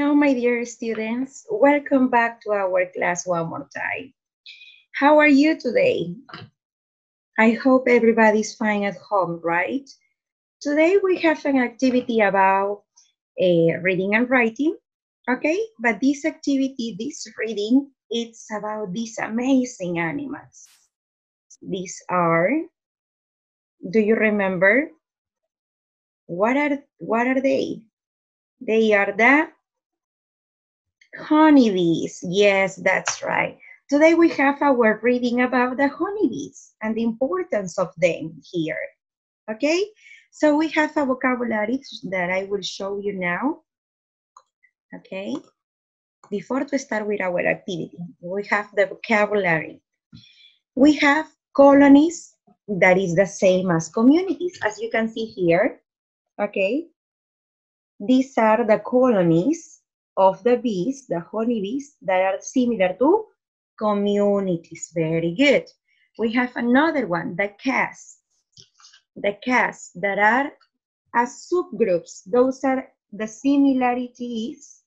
Hello, my dear students. Welcome back to our class one more time. How are you today? I hope everybody's fine at home, right? Today we have an activity about uh, reading and writing, okay? But this activity, this reading, it's about these amazing animals. These are, do you remember? What are, what are they? They are the honeybees. Yes, that's right. Today we have our reading about the honeybees and the importance of them here. Okay, so we have a vocabulary that I will show you now. Okay, before to start with our activity, we have the vocabulary. We have colonies that is the same as communities, as you can see here. Okay, these are the colonies of the bees, the honeybees, that are similar to communities. Very good. We have another one, the castes. The castes that are as subgroups. Those are the similarities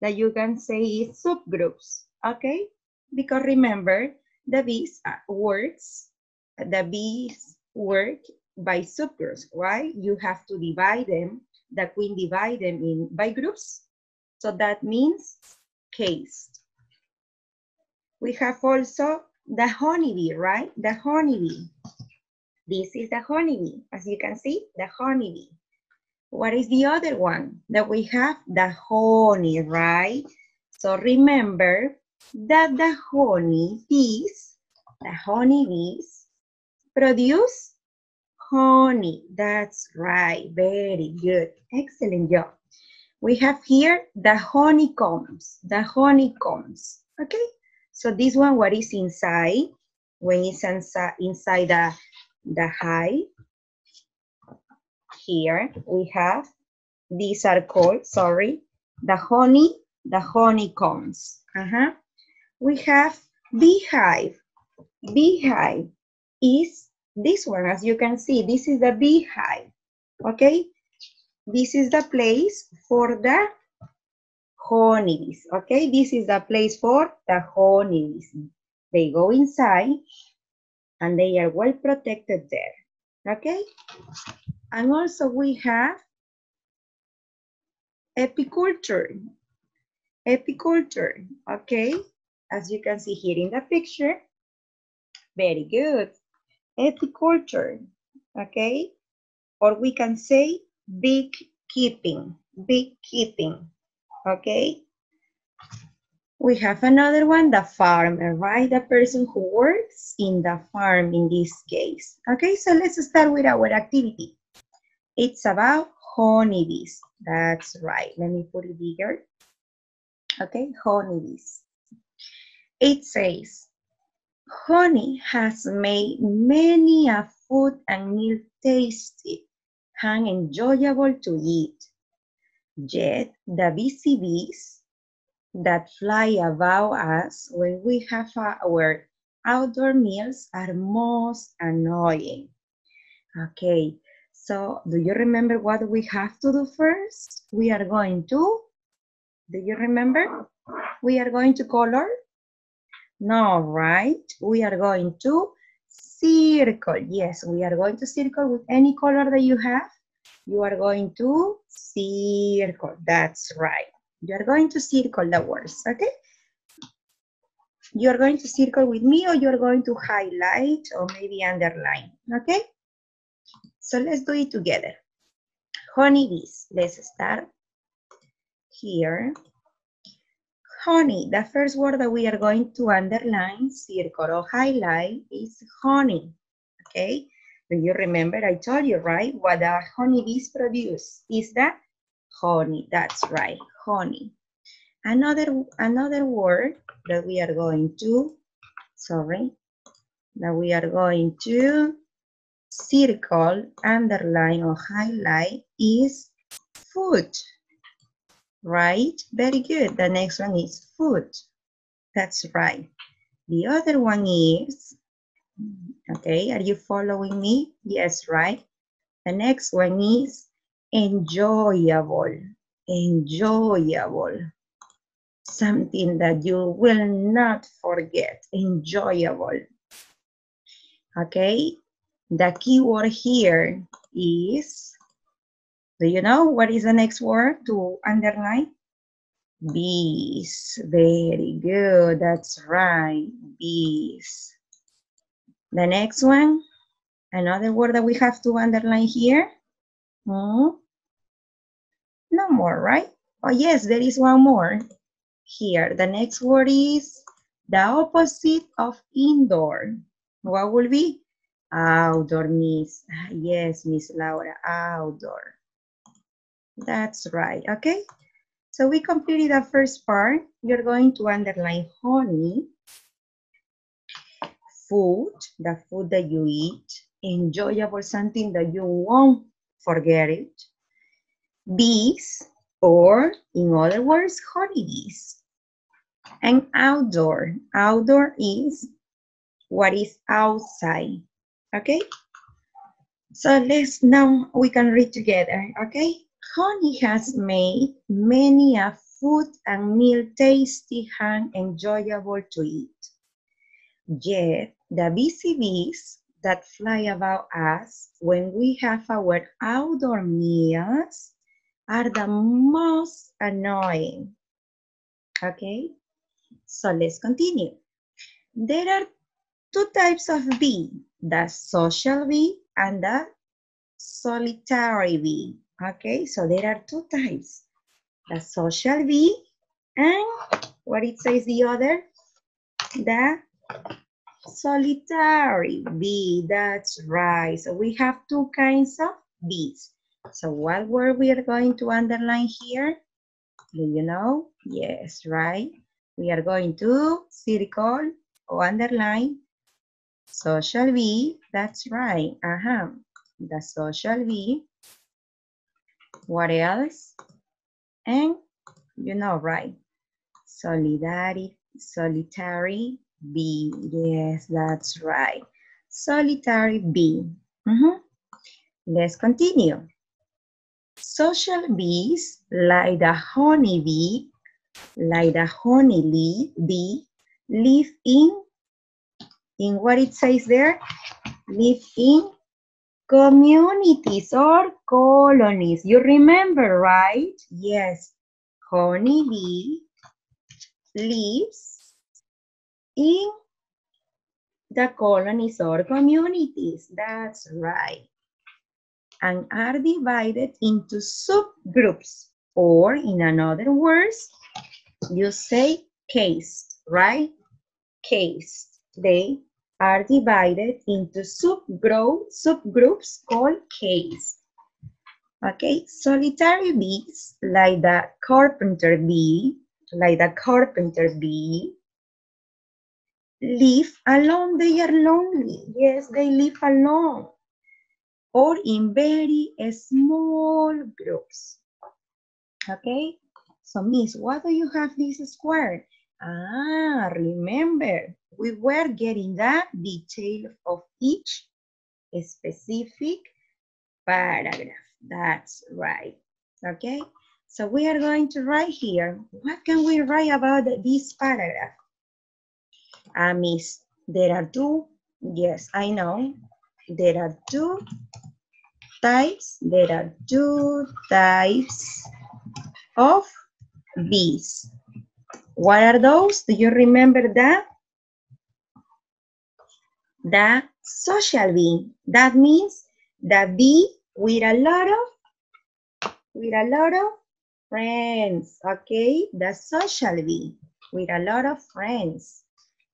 that you can say is subgroups, okay? Because remember, the bees works, the bees work by subgroups, right? You have to divide them, the queen divide them in by groups. So that means caste. We have also the honeybee, right? The honeybee. This is the honeybee. As you can see, the honeybee. What is the other one that we have? The honey, right? So remember that the honey bees, the honeybees produce honey. That's right. Very good. Excellent job. We have here the honeycombs, the honeycombs. Okay, so this one, what is inside? When it's inside, inside the, the hive, here we have, these are called, sorry, the honey, the honeycombs. Uh -huh. We have beehive. Beehive is this one, as you can see, this is the beehive, okay? This is the place for the honeybees, okay? This is the place for the honeybees. They go inside and they are well protected there, okay? And also we have apiculture. Apiculture, okay? As you can see here in the picture. Very good. Apiculture, okay? Or we can say big keeping, beekeeping, okay? We have another one, the farmer, right? The person who works in the farm in this case. Okay, so let's start with our activity. It's about honeybees. That's right. Let me put it bigger. Okay, honeybees. It says, honey has made many a food and meal tasty and enjoyable to eat. Yet the busy bees that fly above us when we have our outdoor meals are most annoying. Okay, so do you remember what we have to do first? We are going to, do you remember? We are going to color? No, right? We are going to circle. Yes, we are going to circle with any color that you have. You are going to circle. That's right. You are going to circle the words, okay? You are going to circle with me or you are going to highlight or maybe underline, okay? So let's do it together. Honeybees. Let's start here honey. The first word that we are going to underline, circle or highlight is honey, okay? Do you remember I told you, right? What the honeybees produce is the honey. That's right, honey. Another, another word that we are going to, sorry, that we are going to circle, underline or highlight is food right? Very good. The next one is food. That's right. The other one is, okay, are you following me? Yes, right? The next one is enjoyable. Enjoyable. something that you will not forget, enjoyable. Okay, the keyword here is, do you know what is the next word to underline? Bees, very good, that's right, bees. The next one, another word that we have to underline here. Hmm? No more, right? Oh yes, there is one more here. The next word is the opposite of indoor. What will be? Outdoor, Miss. Yes, Miss Laura, outdoor. That's right, okay? So we completed the first part. You're going to underline honey, food, the food that you eat, enjoyable, something that you won't forget it, bees, or in other words, honeybees. And outdoor, outdoor is what is outside, okay? So let's now, we can read together, okay? Honey has made many a food and meal tasty and enjoyable to eat. Yet the busy bees that fly about us when we have our outdoor meals are the most annoying. Okay, so let's continue. There are two types of bee, the social bee and the solitary bee. Okay, so there are two types, the social bee and what it says the other, the solitary bee, that's right. So we have two kinds of bees. So what word we are going to underline here? Do you know? Yes, right? We are going to circle or underline social bee. That's right. Uh-huh. The social bee. What else? And you know, right? Solidarity, solitary bee. Yes, that's right. Solitary bee. Mm -hmm. Let's continue. Social bees, like the honeybee, like the honey bee, live in, in what it says there, live in communities or colonies. You remember, right? Yes, honeybee lives in the colonies or communities. That's right and are divided into subgroups. Or in another words, you say caste, right? Caste. They are divided into subgroup, subgroups called caste. Okay, solitary bees, like the carpenter bee, like the carpenter bee, live alone. They are lonely. Yes, they live alone or in very small groups. Okay, so Miss, what do you have this square? Ah, remember, we were getting the detail of each specific paragraph. That's right. Okay, so we are going to write here. What can we write about this paragraph? Ah, Miss, there are two. Yes, I know. There are two types. There are two types of bees. What are those? Do you remember that? The social bee. That means the bee with a lot of with a lot of friends. Okay, the social bee with a lot of friends.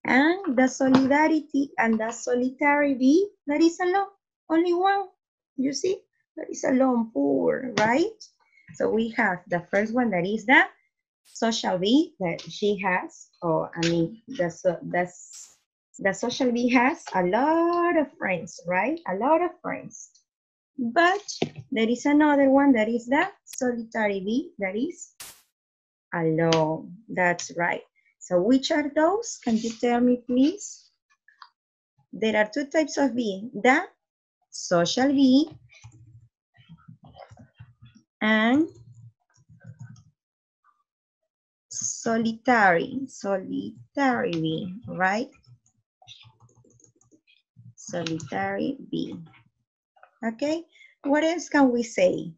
And the solidarity and the solitary bee that is alone, only one. You see, that is alone, poor, right? So we have the first one that is the social bee that she has, or I mean, that's the, the social bee has a lot of friends, right? A lot of friends. But there is another one that is the solitary bee that is alone. That's right. So which are those? Can you tell me, please? There are two types of bee. The social bee and solitary, solitary bee, right? Solitary bee. Okay, what else can we say?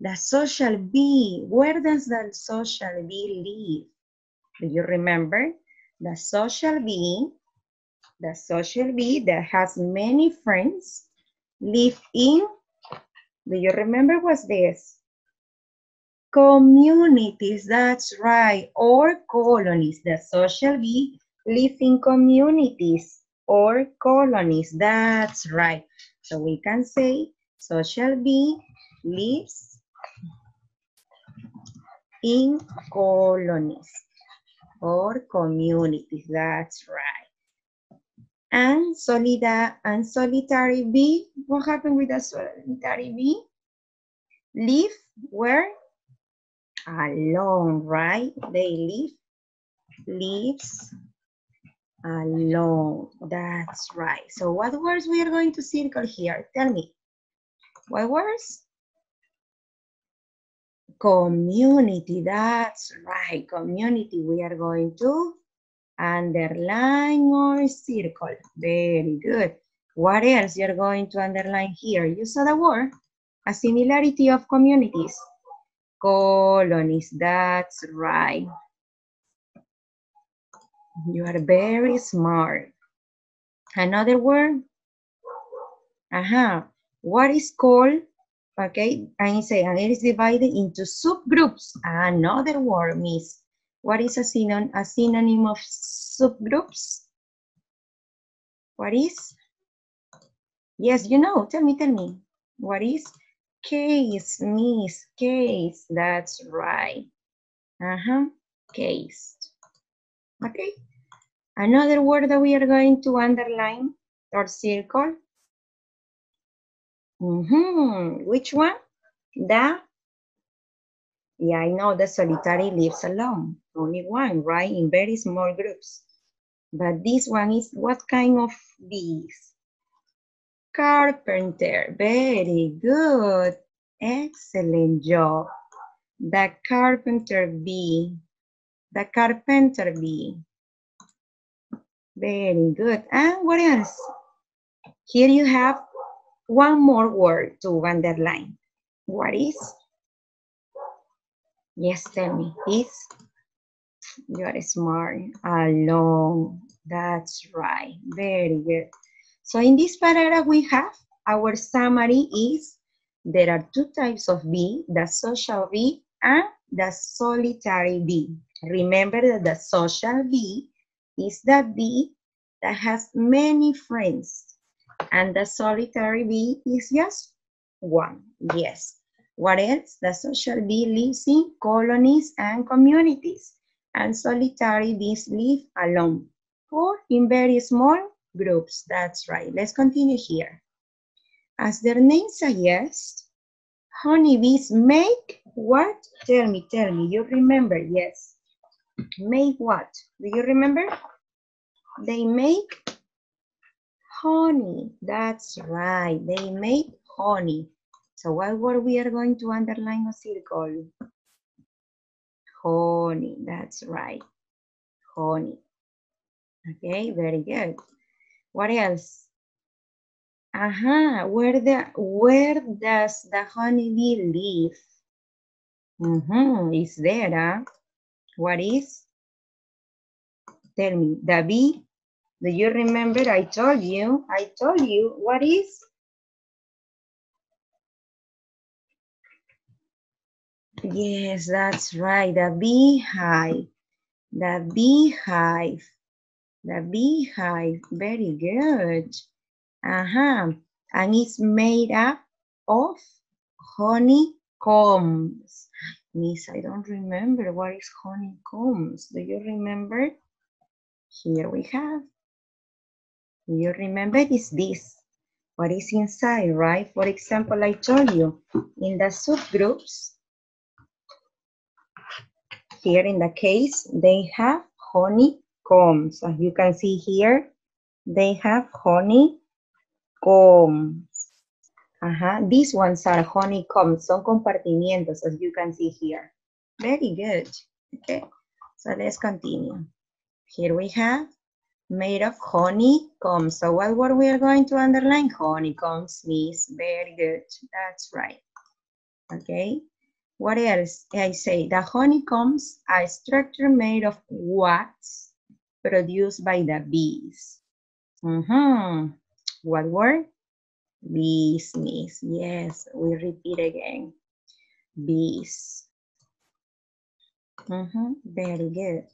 The social bee, where does the social bee live? Do you remember? The social bee, the social bee that has many friends live in, do you remember what's this? Communities, that's right, or colonies. The social bee live in communities or colonies, that's right. So we can say social bee lives in colonies or communities, that's right. And solida and solitary bee, what happened with the solitary bee? Live where? Alone, right? They live, lives alone. That's right. So what words we are going to circle here? Tell me. What words? Community, that's right. Community, we are going to underline or circle. Very good. What else you're going to underline here? You saw the word, a similarity of communities colonies. That's right. You are very smart. Another word? Aha. Uh -huh. What is called? Okay, I say, and it is divided into subgroups. Another word, miss. What is a, synonym, a synonym of subgroups? What is? Yes, you know. Tell me, tell me. What is? Case, miss, case. That's right. Uh-huh, case. Okay. Another word that we are going to underline or circle. Mm -hmm. Which one? The, yeah, I know the solitary lives alone. Only one, right? In very small groups. But this one is what kind of bees? Carpenter, very good. Excellent job. The carpenter bee. The carpenter bee. Very good. And what else? Here you have one more word to underline. What is? Yes, tell me. Is? You are smart. Alone. That's right. Very good. So in this paragraph we have, our summary is, there are two types of bee, the social bee and the solitary bee. Remember that the social bee is the bee that has many friends and the solitary bee is just one, yes. What else? The social bee lives in colonies and communities and solitary bees live alone or in very small groups. That's right. Let's continue here. As their name suggests, honeybees make what? Tell me, tell me. You remember? Yes. Make what? Do you remember? They make honey. That's right. They make honey. So what word we are going to underline a circle? Honey. That's right. Honey. Okay, very good. What else? Aha, where the where does the honeybee live? Mm-hmm, is there, huh? What is? Tell me, the bee. Do you remember I told you? I told you, what is? Yes, that's right, the beehive. The beehive. The beehive, very good. Uh-huh. And it's made up of honeycombs. Miss, I don't remember what is honeycombs. Do you remember? Here we have. Do you remember is this? What is inside, right? For example, I told you, in the subgroups, here in the case, they have honey combs. As you can see here, they have honey combs. Uh -huh. These ones are honeycombs, son compartimientos, as you can see here. Very good. Okay. So let's continue. Here we have made of honeycomb. So what word we are going to underline? Honeycombs, miss. Very good. That's right. Okay. What else? I say the honeycombs are structure made of wax produced by the bees. Mm -hmm. What word? Miss. Yes, we repeat again. Bees. Mm -hmm. Very good.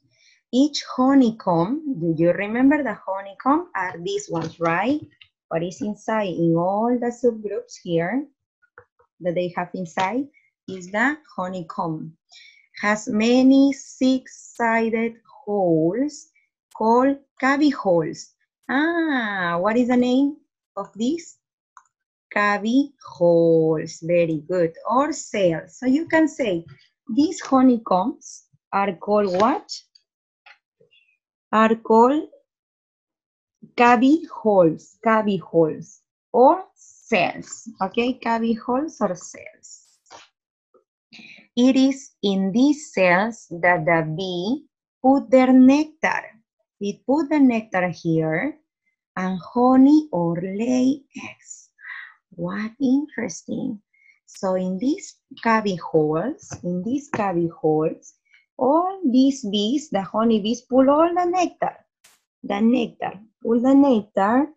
Each honeycomb, do you remember the honeycomb are these ones, right? What is inside in all the subgroups here that they have inside is the honeycomb. Has many six-sided holes called holes. Ah, what is the name of these? Holes, very good, or cells. So you can say these honeycombs are called what? are called cavity holes, cavity holes, or cells, okay? Cavity holes or cells. It is in these cells that the bee put their nectar. It put the nectar here and honey or lay eggs. What interesting. So in these cavity holes, in these cavity holes, all these bees, the honey bees, pull all the nectar. The nectar, pull the nectar.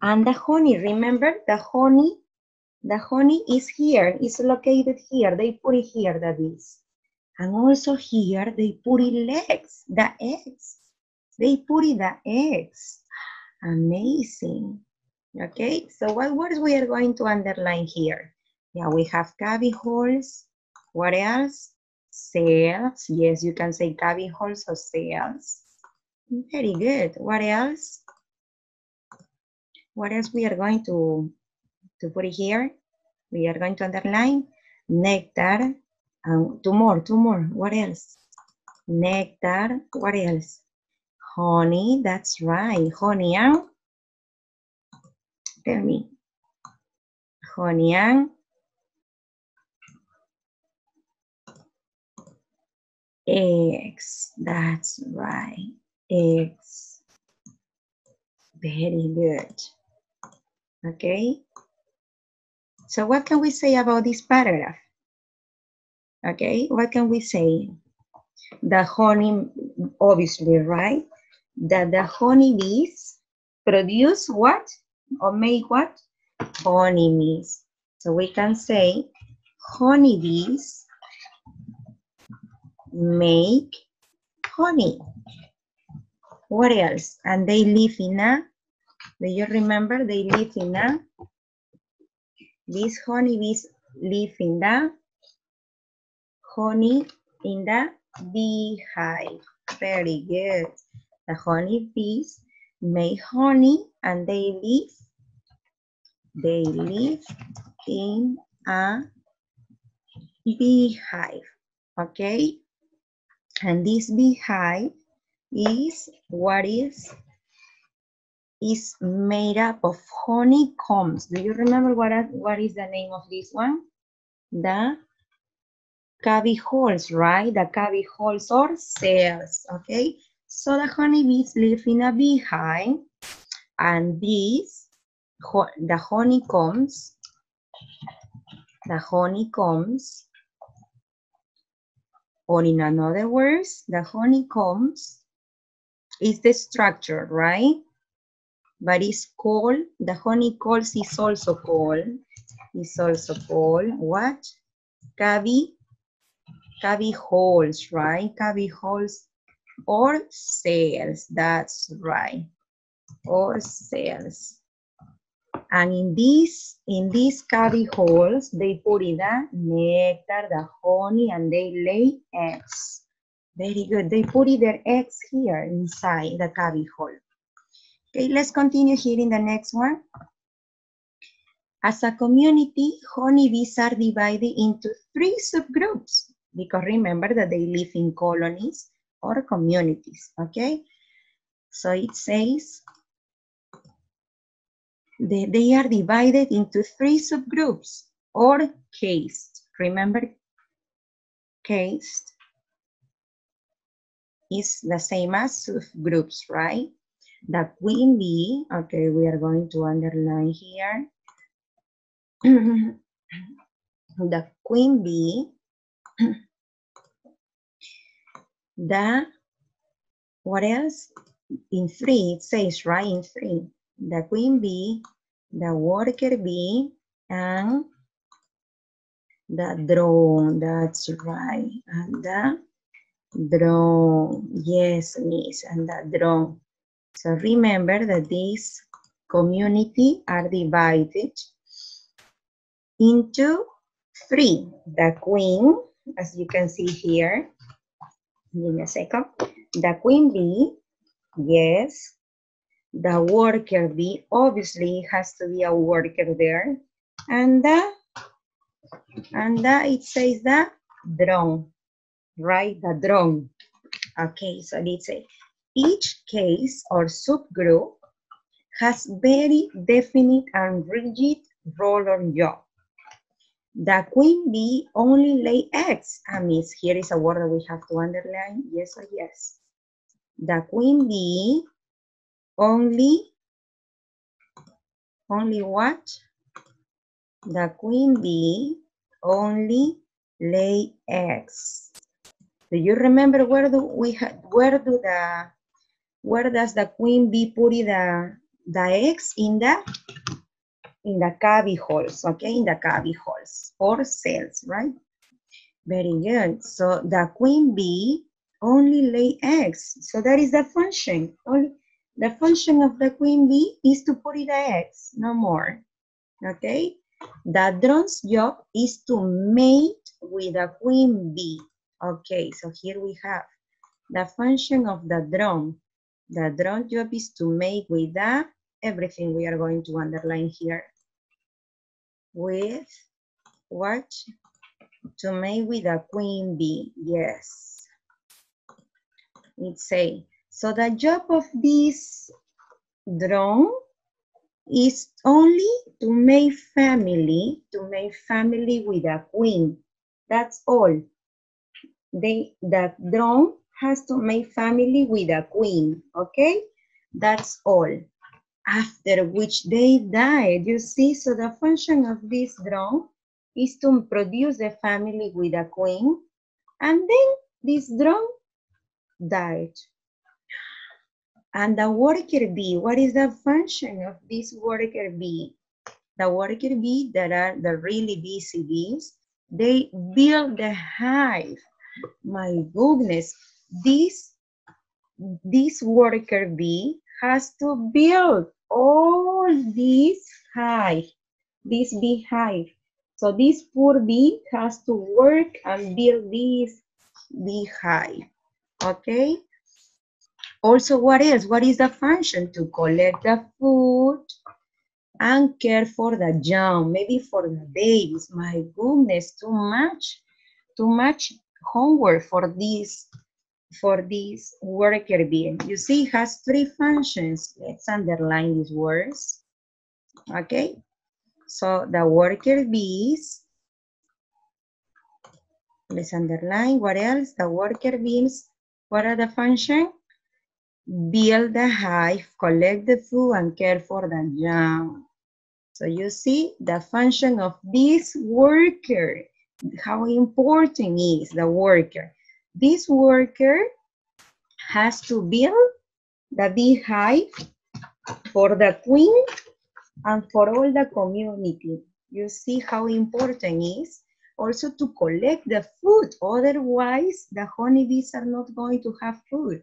And the honey, remember the honey, the honey is here, is located here. They put it here, the bees. And also here, they put in legs, the eggs. They put in the eggs. Amazing. Okay, so what words we are going to underline here? Yeah, we have cavity holes. What else? Cells. Yes, you can say cavity holes or cells. Very good. What else? What else we are going to, to put here? We are going to underline nectar. Um, two more, two more. What else? Nectar. What else? Honey. That's right. Honey and tell me. Honey and Eggs, that's right, eggs. Very good. Okay. So what can we say about this paragraph? Okay, what can we say? The honey, obviously, right? That the honeybees produce what? Or make what? Honeybees. So we can say honeybees make honey. What else? And they live in a, do you remember they live in a, these honeybees live in the honey in the beehive. Very good. The honey bees make honey and they live, they live in a beehive. Okay, and this beehive is what is is made up of honeycombs. Do you remember what, what is the name of this one? The cavity holes, right? The cavity holes or cells, okay? So the honeybees live in a beehive and these, the honeycombs, the honeycombs or in another words, the honeycombs is the structure, right? But it's called, the honeycombs is also called, is also called what? Cavity, cavity holes, right? Cavity holes or cells, that's right, or cells. And in these, in these cavity holes, they put in the nectar, the honey, and they lay eggs. Very good. They put in their eggs here inside the cavity hole. Okay, let's continue here in the next one. As a community, honeybees are divided into three subgroups because remember that they live in colonies or communities, okay? So it says they, they are divided into three subgroups or cased. Remember cased? is the same as subgroups, right? The queen bee, okay, we are going to underline here. the queen bee, the, what else? In three, it says, right, in three. The queen bee, the worker bee, and the drone, that's right. And the drone, yes, miss, and the drone. So remember that these community are divided into three. The queen, as you can see here, give me a second. The queen bee, yes. The worker bee, obviously has to be a worker there. And the, and the, it says the drone, right? The drone. Okay, so let's say each case or subgroup has very definite and rigid role or job. The queen bee only lay eggs. Ah, I mean, here is a word that we have to underline, yes or yes. The queen bee only, only what? The queen bee only lay eggs. Do you remember where do we have, where do the, where does the queen bee put the, the eggs in the in the cubby holes, okay, in the cubby holes or cells, right? Very good. So the queen bee only lay eggs. So that is the function. Only the function of the queen bee is to put in the eggs, no more. Okay? The drone's job is to mate with the queen bee. Okay, so here we have the function of the drone. The drone job is to mate with the everything we are going to underline here with what? To mate with a queen bee, yes. It's say, so the job of this drone is only to make family, to make family with a queen. That's all. They, that drone has to make family with a queen, okay? That's all after which they died. You see, so the function of this drone is to produce a family with a queen, and then this drone died. And the worker bee, what is the function of this worker bee? The worker bee that are the really busy bees, they build the hive. My goodness, this, this worker bee has to build all these hive, this hmm. beehive. So this poor bee has to work and build this beehive, okay? Also, what else? What is the function? To collect the food and care for the young, maybe for the babies. My goodness, too much, too much homework for this for this worker bee. You see, it has three functions. Let's underline these words. Okay, so the worker bees, let's underline, what else? The worker bees, what are the functions? Build the hive, collect the food, and care for the young. So you see the function of this worker, how important is the worker. This worker has to build the beehive for the queen and for all the community. You see how important is also to collect the food. Otherwise, the honeybees are not going to have food.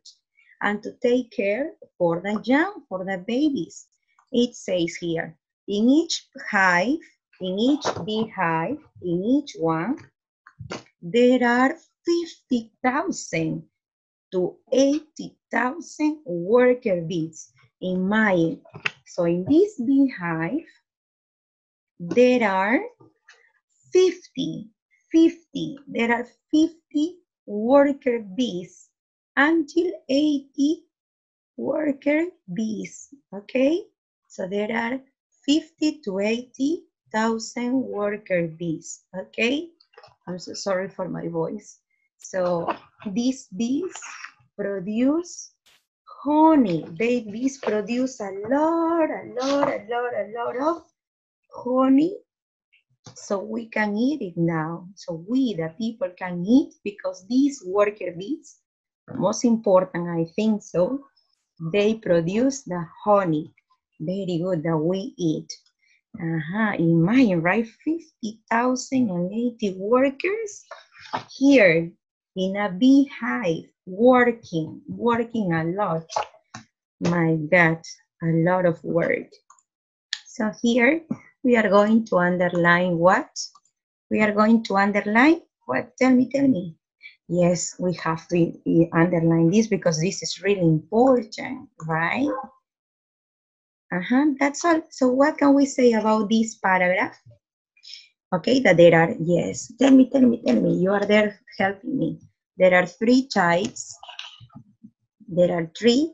And to take care for the young, for the babies. It says here, in each hive, in each beehive, in each one, there are 50,000 to 80,000 worker bees in my. So in this beehive, there are 50, 50, there are 50 worker bees until 80 worker bees, okay? So there are 50 to 80,000 worker bees, okay? I'm so sorry for my voice. So these bees produce honey. Babies produce a lot, a lot, a lot, a lot of honey. So we can eat it now. So we, the people, can eat because these worker bees, most important, I think so, they produce the honey. Very good that we eat. Uh-huh. Imagine, right? 50,080 workers here in a beehive working, working a lot. My God, a lot of work. So here we are going to underline what? We are going to underline what? Tell me, tell me. Yes, we have to underline this because this is really important, right? Uh-huh, that's all. So what can we say about this paragraph? Okay, that there are, yes, tell me, tell me, tell me, you are there helping me. There are three types. There are three,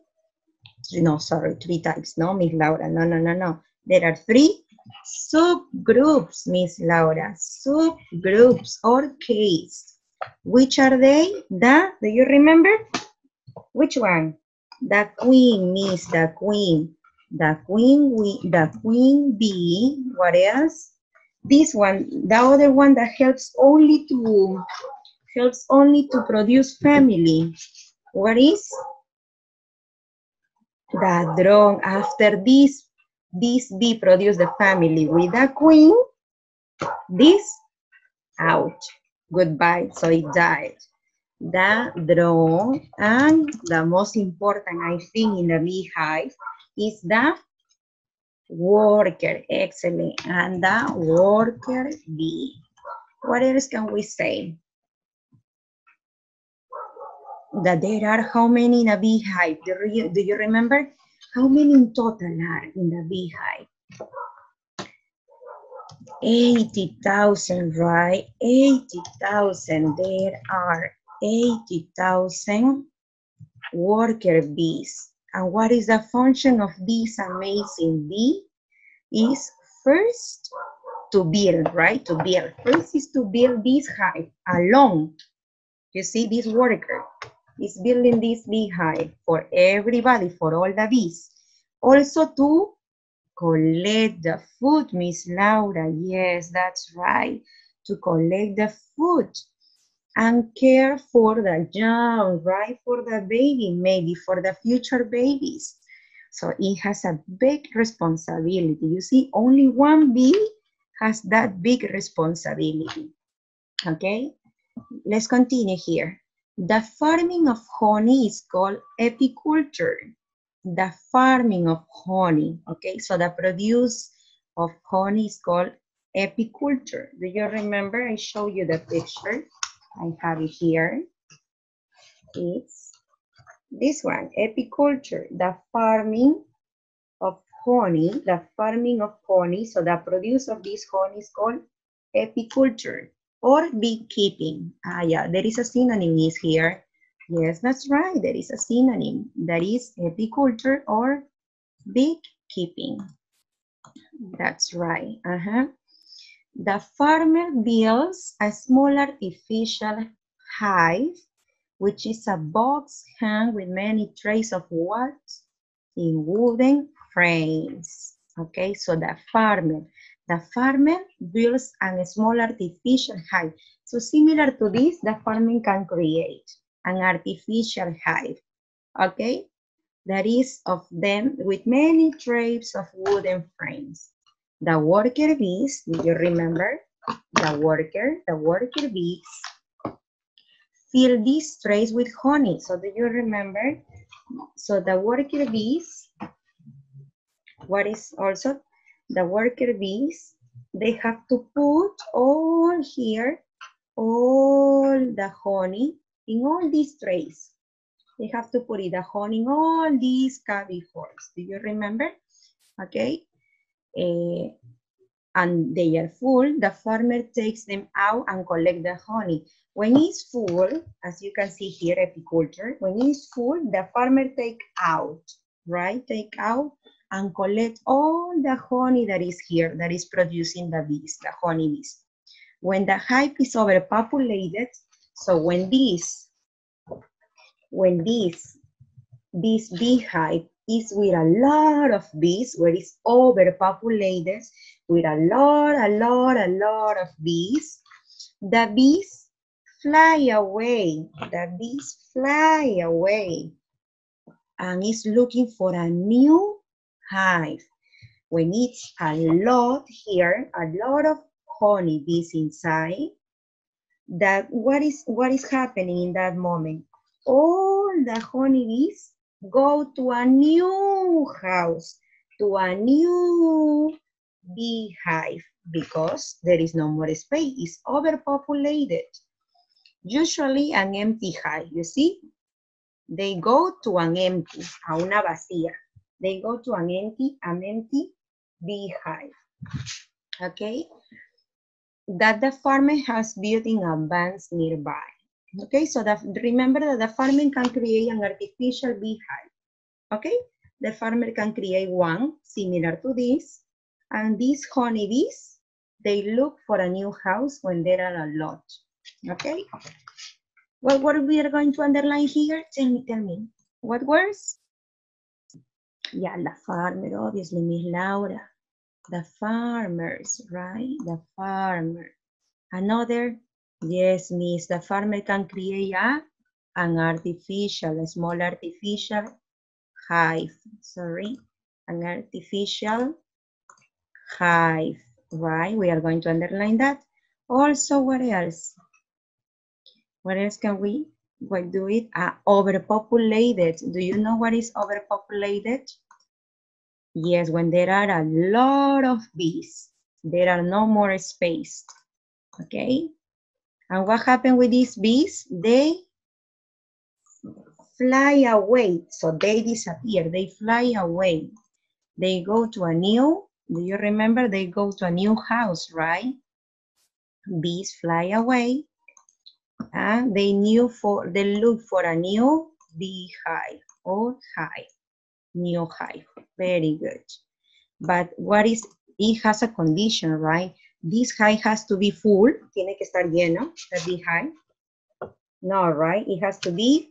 no, sorry, three types, no, Miss Laura, no, no, no, no. There are three subgroups, Miss Laura, subgroups or case. Which are they? The, do you remember? Which one? The queen, Miss, the queen. The queen, we, the queen bee, what else? This one, the other one that helps only to helps only to produce family. What is? The drone. After this, this bee produce the family with the queen. This out. Goodbye. So it died. The drone and the most important, I think, in the beehive is the worker. Excellent. And the worker bee. What else can we say? that there are how many in a beehive? Do you, do you remember? How many in total are in the beehive? 80,000, right? 80,000. There are 80,000 worker bees. And what is the function of this amazing bee? Is first to build, right? To build. First is to build this hive alone. You see this worker is building this beehive for everybody, for all the bees. Also to collect the food, Miss Laura. Yes, that's right. To collect the food and care for the young, right? For the baby, maybe for the future babies. So it has a big responsibility. You see, only one bee has that big responsibility. Okay, let's continue here. The farming of honey is called apiculture. The farming of honey, okay? So the produce of honey is called apiculture. Do you remember I showed you the picture? I have it here. It's this one, apiculture, the farming of honey, the farming of honey. So the produce of this honey is called apiculture or beekeeping. Ah, yeah, there is a synonym is here. Yes, that's right. There is a synonym. That is apiculture or beekeeping. That's right. Uh-huh. The farmer builds a small artificial hive, which is a box hung with many trays of what? In wooden frames. Okay, so the farmer the farmer builds a small artificial hive. So similar to this, the farmer can create an artificial hive, okay? That is of them with many trays of wooden frames. The worker bees, do you remember? The worker, the worker bees fill these trays with honey. So do you remember? So the worker bees, what is also the worker bees, they have to put all here, all the honey in all these trays. They have to put it, the honey in all these cubbyholes. Do you remember? Okay. Uh, and they are full, the farmer takes them out and collect the honey. When it's full, as you can see here, apiculture, when it's full, the farmer take out, right? Take out and collect all the honey that is here, that is producing the bees, the honey bees. When the hive is overpopulated, so when bees when this, this beehive is with a lot of bees, where it's overpopulated, with a lot, a lot, a lot of bees, the bees fly away. The bees fly away and is looking for a new hive. When it's a lot here, a lot of honey bees inside, that what is what is happening in that moment? All the honey bees go to a new house, to a new beehive because there is no more space, it's overpopulated. Usually an empty hive, you see? They go to an empty, a una vacía. They go to an empty, an empty beehive, okay? That the farmer has built in advance nearby. Okay, so that, remember that the farmer can create an artificial beehive. Okay, the farmer can create one similar to this, and these honeybees, they look for a new house when there are a lot. Okay, well, what we are going to underline here? Tell me, tell me. What words? Yeah, the farmer, obviously, Miss Laura. The farmers, right? The farmer. Another, yes, Miss, the farmer can create a, an artificial, a small artificial hive, sorry, an artificial hive, right? We are going to underline that. Also, what else? What else can we what do it? Uh, overpopulated. Do you know what is overpopulated? Yes, when there are a lot of bees, there are no more space. Okay? And what happened with these bees? They fly away. So they disappear. They fly away. They go to a new, do you remember? They go to a new house, right? Bees fly away and they knew for they look for a new beehive or hive new hive very good but what is it has a condition right this high has to be full. Tiene que estar lleno. The beehive no right? It has to be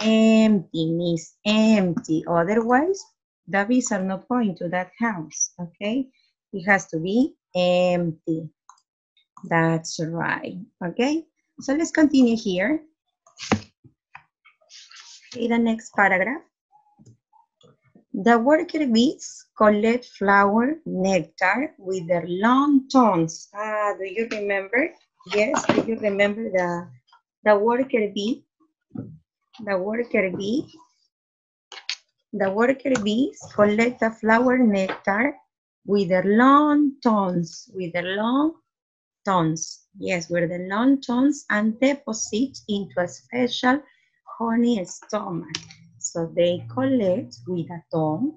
empty means empty. Otherwise the bees are not going to that house okay? It has to be empty. That's right okay? So let's continue here. In the next paragraph. The worker bees collect flower nectar with their long tongues. Ah, do you remember? Yes, do you remember the, the worker bee? The worker bee. The worker bees collect the flower nectar with their long tongues, with their long tongues. Yes, with the long tongues and deposit into a special honey stomach. So they collect with a tongue,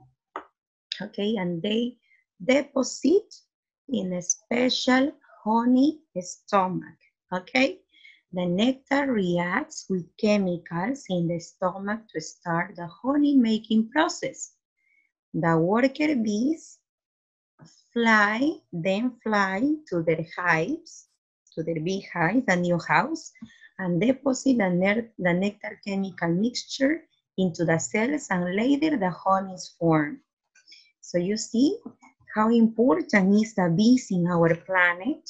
okay, and they deposit in a special honey stomach, okay? The nectar reacts with chemicals in the stomach to start the honey making process. The worker bees fly, then fly to their hives, to their beehive, the new house, and deposit the, the nectar chemical mixture into the cells and later the honey is formed. So you see how important is the bees in our planet,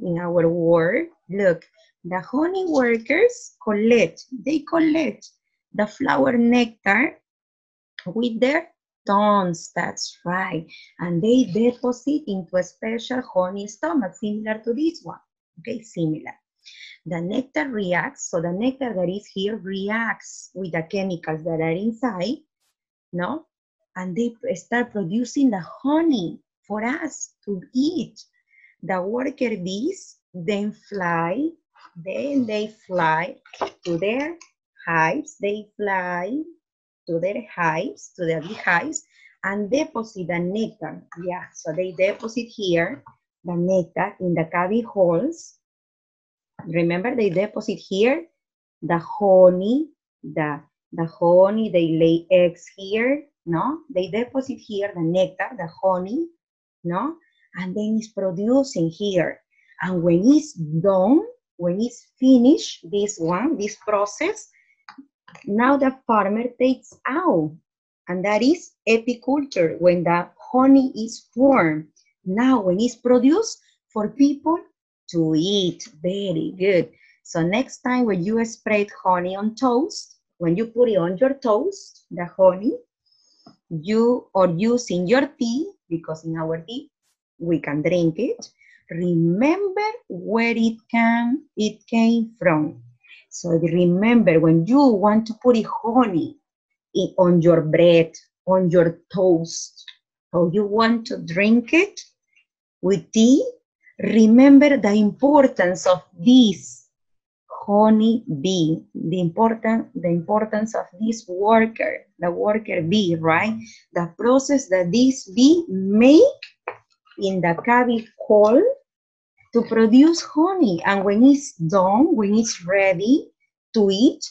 in our world. Look, the honey workers collect, they collect the flower nectar with their tons, that's right. And they deposit into a special honey stomach, similar to this one. Okay, similar. The nectar reacts, so the nectar that is here reacts with the chemicals that are inside, no? And they start producing the honey for us to eat. The worker bees then fly, then they fly to their hives, they fly to their hives, to their beehives, and deposit the nectar. Yeah, so they deposit here the nectar in the cavity holes. Remember, they deposit here the honey, the, the honey, they lay eggs here, no? They deposit here the nectar, the honey, no? And then it's producing here. And when it's done, when it's finished, this one, this process, Now the farmer takes out, and that is apiculture, when the honey is formed. Now when it's produced for people to eat, very good. So next time when you spread honey on toast, when you put it on your toast, the honey, you or use in your tea, because in our tea, we can drink it, remember where it can it came from. So remember when you want to put honey on your bread, on your toast, or you want to drink it with tea, remember the importance of this honey bee, the important the importance of this worker, the worker bee, right? The process that this bee make in the cavity hole to produce honey. And when it's done, when it's ready to eat,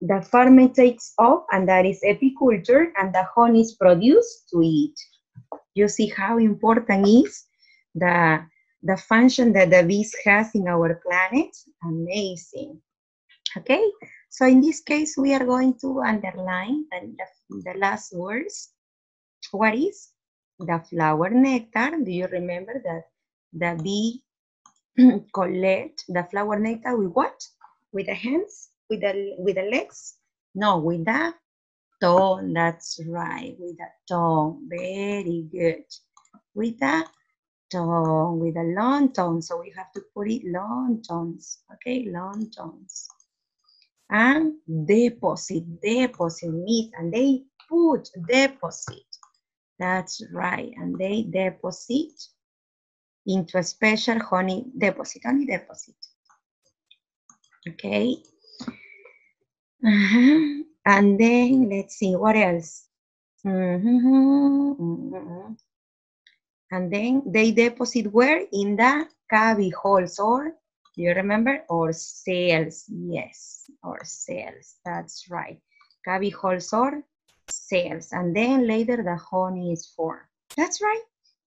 the farmer takes off and that is apiculture and the honey is produced to eat. You see how important is the, the function that the bees has in our planet? Amazing. Okay, so in this case, we are going to underline the, the, last words. What is the flower nectar? Do you remember that the bee collect the flower nectar with what? With the hands? With the, with the legs? No, with the tongue. That's right, with the tongue. Very good. With the tongue, with a long tone. So we have to put it long tones, Okay, long tones. And deposit, deposit meat. And they put deposit. That's right. And they deposit into a special honey deposit, honey deposit. Okay. Uh -huh. And then let's see, what else? Mm -hmm, mm -hmm. And then they deposit where? In the cavity holes or, do you remember? Or cells, yes, or cells, that's right. Cavity holes or cells. And then later the honey is formed. That's right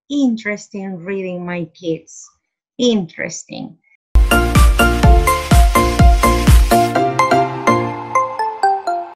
interesting reading, my kids. Interesting.